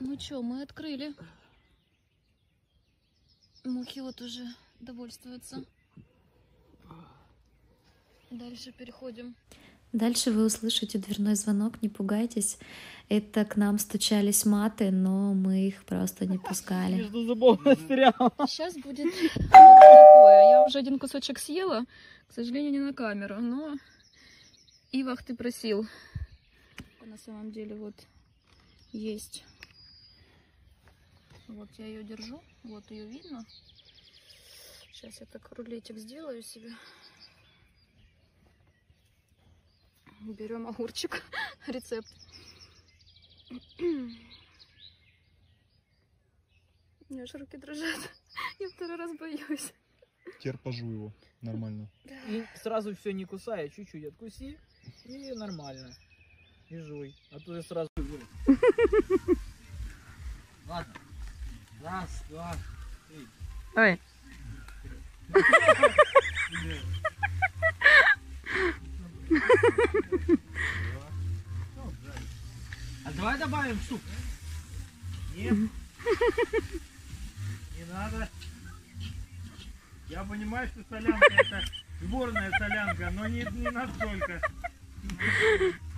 Ну чё, мы открыли. Мухи вот уже довольствуются. Дальше переходим. Дальше вы услышите дверной звонок, не пугайтесь. Это к нам стучались маты, но мы их просто не пускали. Между зубов застрял. Сейчас будет вот такое. Я уже один кусочек съела, к сожалению, не на камеру, но Ивах ты просил. На самом деле вот есть. Вот я ее держу, вот ее видно. Сейчас я так рулетик сделаю себе. Берем огурчик, рецепт. У меня аж руки дрожат. Я второй раз боюсь. Теперь пожу его. Нормально. И сразу все не кусай, а чуть-чуть откуси, и нормально. И жуй. А то я сразу... Ладно. Раз, два, три. Ой. А давай добавим суп. Нет. Не надо. Я понимаю, что солянка это сборная солянка, но не, не настолько.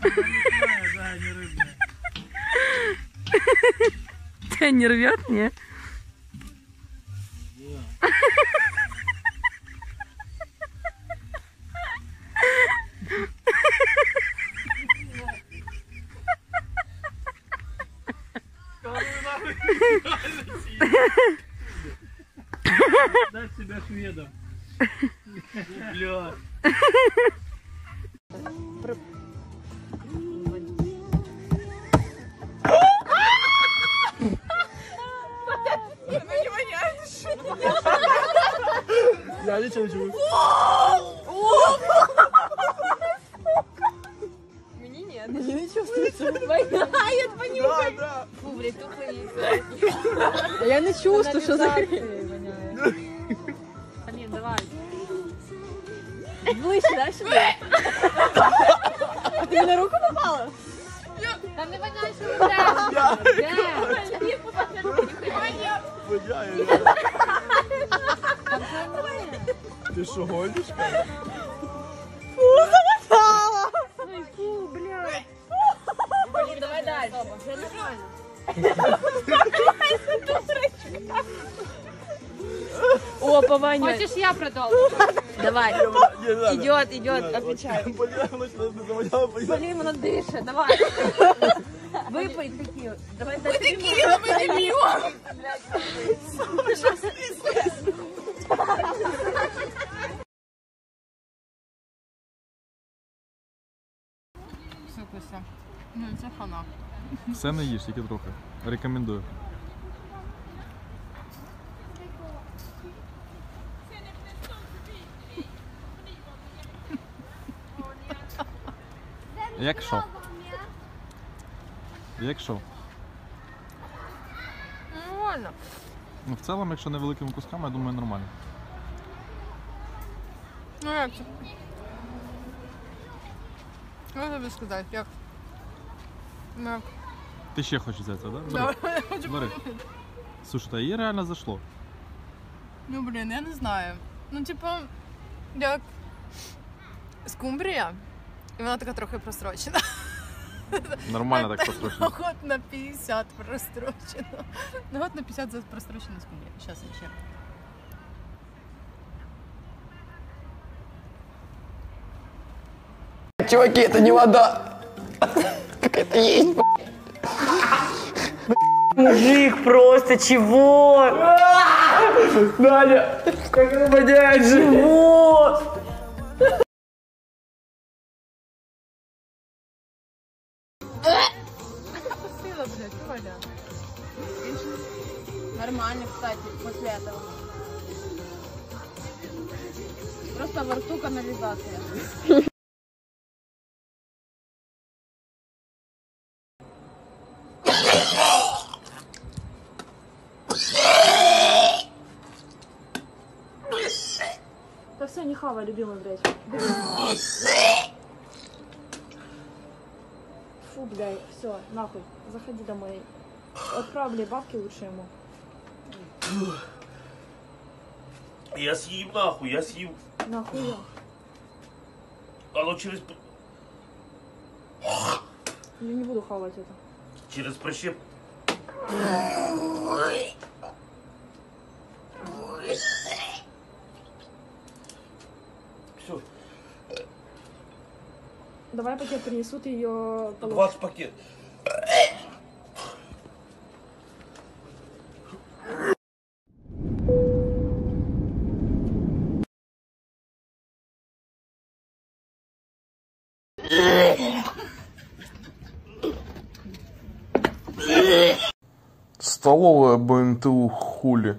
Она мясная, да, не рыбная. Тебя не рвет, не? Дать себя шведом. Бля. Я ничего не чую. Да, да. Я не чувствую, що за Алин, давай. Ближче, да, сюди? Ти на руку попала? Там не воняй, що не треба. Воняє. Ти що, гониш? Давай далі. Вже нормально. О, пованя. Хочешь я продолжу? Давай. Не надо. Идет, идет, отвечай. Воняє, воняє. Блин, вона дише, давай. Випий такі. Давай дай такі. Все, Костя. Ну, це хана. Все не їж, тільки трохи. Рекомендую. Як що? Як що? Нормально. Ну, в цілому, якщо невеликими кусками, я думаю, нормально. Ну як це? Що тобі сказати? Як? Ну, як? Ти ще хочеш взяти, так? Да? Бери. Бери. Слушай, та їй реально зашло. Ну, блін, я не знаю. Ну, типу, як скумбрія, і вона така трохи прострочена. Нормально так построчено. Год на 50 прострочено. Ну, год на 50 за прострочена скумбрія. Зараз ще. Чуваки, это не вода. Какая-то есть. Мужик, просто чего? Надя, как это воняет же. Чего? Нормально, кстати, после этого. Просто во рту канализация. Хавай, любимый, блядь. Фу, блядь, все, нахуй, заходи домой. Отправлю бабки лучше ему. Я съем нахуй, я съем. Нахуя? Оно через, Я не буду хавать это. через прощеп. Все, Давай пакет принесут ее 20 пакет. Столовая БНТУ хули.